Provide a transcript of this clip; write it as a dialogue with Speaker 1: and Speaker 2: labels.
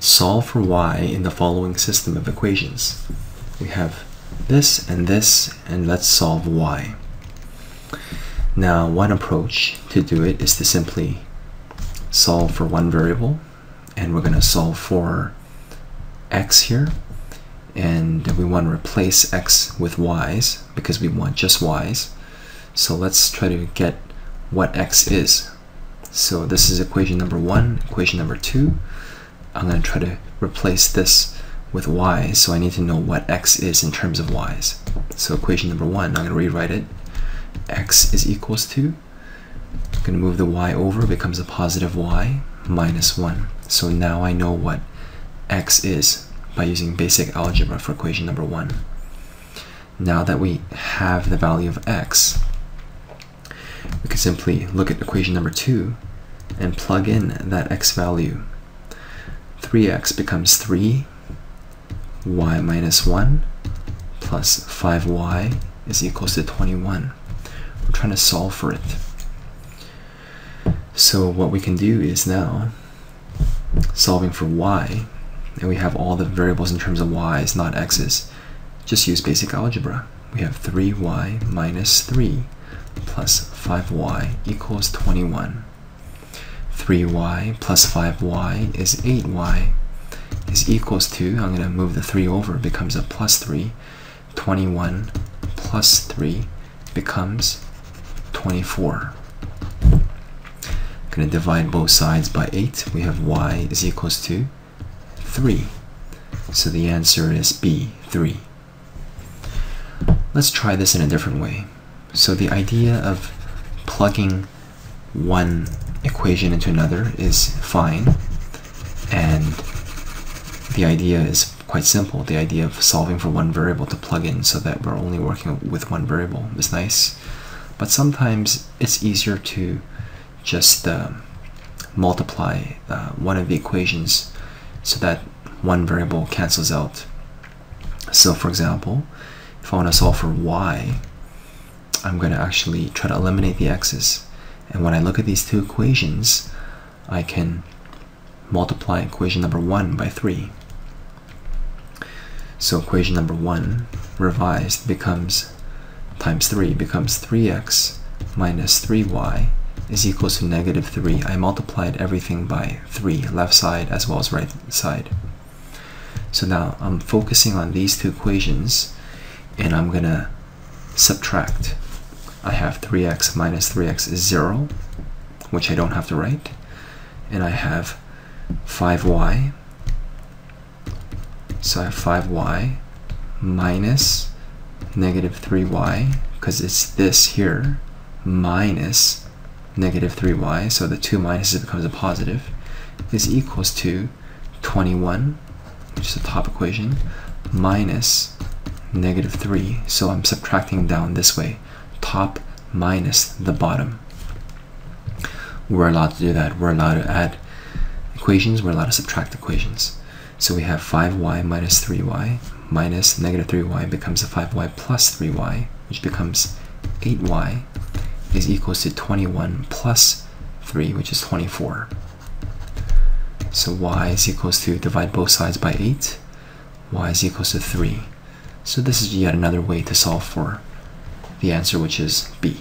Speaker 1: solve for y in the following system of equations. We have this and this, and let's solve y. Now, one approach to do it is to simply solve for one variable, and we're going to solve for x here, and we want to replace x with y's because we want just y's. So let's try to get what x is. So this is equation number one, equation number two. I'm going to try to replace this with y, so I need to know what x is in terms of y's. So equation number one, I'm going to rewrite it. x is equals to, I'm going to move the y over, becomes a positive y minus 1. So now I know what x is by using basic algebra for equation number one. Now that we have the value of x, we can simply look at equation number two and plug in that x value. 3x becomes 3, y minus 1 plus 5y is equals to 21. We're trying to solve for it. So what we can do is now solving for y, and we have all the variables in terms of y's, not x's. Just use basic algebra. We have 3y minus 3 plus 5y equals 21. 3y plus 5y is 8y is equals to, I'm going to move the 3 over, becomes a plus 3. 21 plus 3 becomes 24. I'm going to divide both sides by 8. We have y is equals to 3. So the answer is B, 3. Let's try this in a different way. So the idea of plugging one equation into another is fine. And the idea is quite simple. The idea of solving for one variable to plug in so that we're only working with one variable is nice. But sometimes it's easier to just uh, multiply uh, one of the equations so that one variable cancels out. So for example, if I want to solve for y, I'm going to actually try to eliminate the x's. And when I look at these two equations, I can multiply equation number 1 by 3. So equation number 1 revised becomes times 3 becomes 3x minus 3y is equal to negative 3. I multiplied everything by 3, left side as well as right side. So now I'm focusing on these two equations and I'm going to subtract I have 3x minus 3x is 0, which I don't have to write. And I have 5y. So I have 5y minus negative 3y, because it's this here, minus negative 3y, so the 2 minuses becomes a positive, is equals to 21, which is the top equation, minus negative 3. So I'm subtracting down this way top minus the bottom. We're allowed to do that. We're allowed to add equations. We're allowed to subtract equations. So we have 5y minus 3y minus negative 3y becomes a 5y plus 3y, which becomes 8y is equals to 21 plus 3, which is 24. So y is equals to divide both sides by 8, y is equals to 3. So this is yet another way to solve for the answer, which is B.